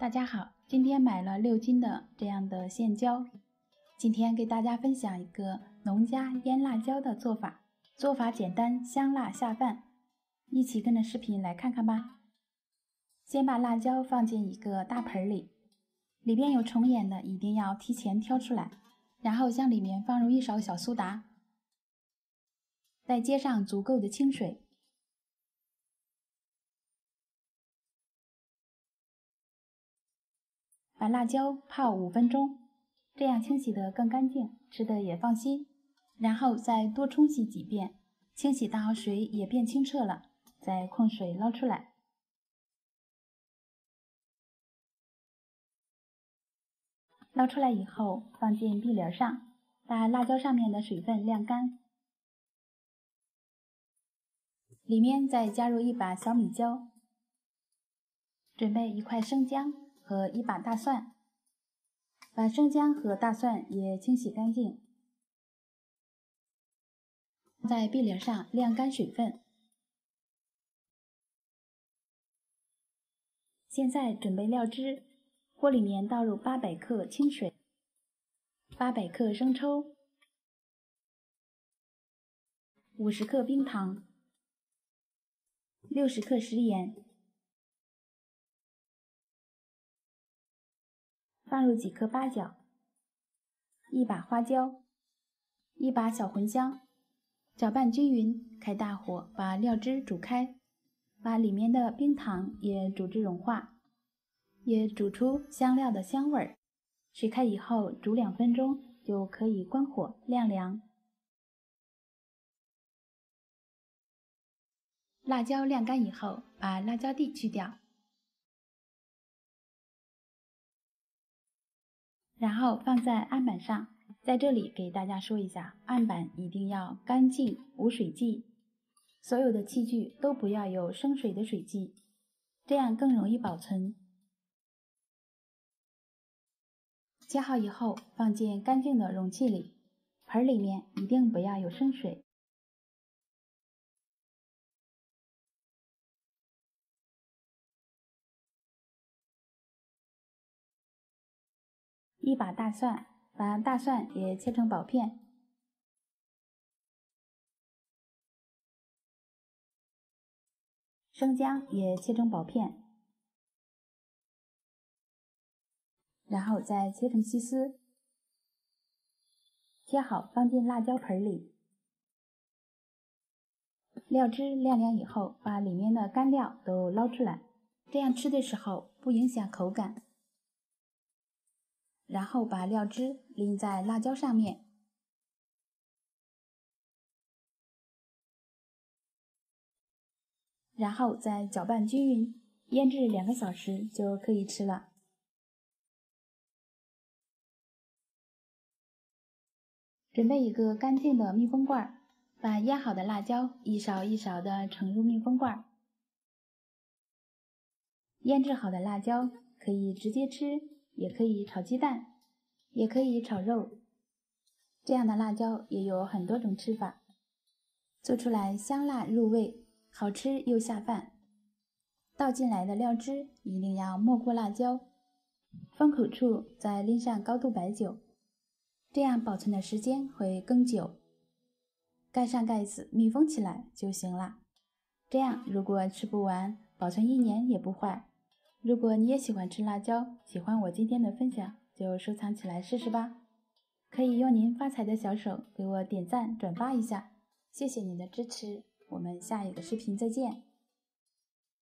大家好，今天买了六斤的这样的线椒，今天给大家分享一个农家腌辣椒的做法，做法简单，香辣下饭，一起跟着视频来看看吧。先把辣椒放进一个大盆里，里边有虫眼的一定要提前挑出来，然后向里面放入一勺小苏打，再接上足够的清水。把辣椒泡五分钟，这样清洗的更干净，吃的也放心。然后再多冲洗几遍，清洗到水也变清澈了，再控水捞出来。捞出来以后，放进篦帘上，把辣椒上面的水分晾干。里面再加入一把小米椒，准备一块生姜。和一把大蒜，把生姜和大蒜也清洗干净，在篦帘上晾干水分。现在准备料汁，锅里面倒入八百克清水，八百克生抽，五十克冰糖，六十克食盐。放入几颗八角，一把花椒，一把小茴香，搅拌均匀，开大火把料汁煮开，把里面的冰糖也煮至融化，也煮出香料的香味儿。水开以后煮两分钟就可以关火晾凉。辣椒晾干以后，把辣椒蒂去掉。然后放在案板上，在这里给大家说一下，案板一定要干净无水迹，所有的器具都不要有生水的水迹，这样更容易保存。切好以后放进干净的容器里，盆里面一定不要有生水。一把大蒜，把大蒜也切成薄片，生姜也切成薄片，然后再切成细丝，切好放进辣椒盆里。料汁晾凉以后，把里面的干料都捞出来，这样吃的时候不影响口感。然后把料汁淋在辣椒上面，然后再搅拌均匀，腌制两个小时就可以吃了。准备一个干净的密封罐，把腌好的辣椒一勺一勺的盛入密封罐。腌制好的辣椒可以直接吃。也可以炒鸡蛋，也可以炒肉，这样的辣椒也有很多种吃法，做出来香辣入味，好吃又下饭。倒进来的料汁一定要没过辣椒，封口处再淋上高度白酒，这样保存的时间会更久。盖上盖子密封起来就行了。这样如果吃不完，保存一年也不坏。如果你也喜欢吃辣椒，喜欢我今天的分享，就收藏起来试试吧。可以用您发财的小手给我点赞、转发一下，谢谢您的支持。我们下一个视频再见。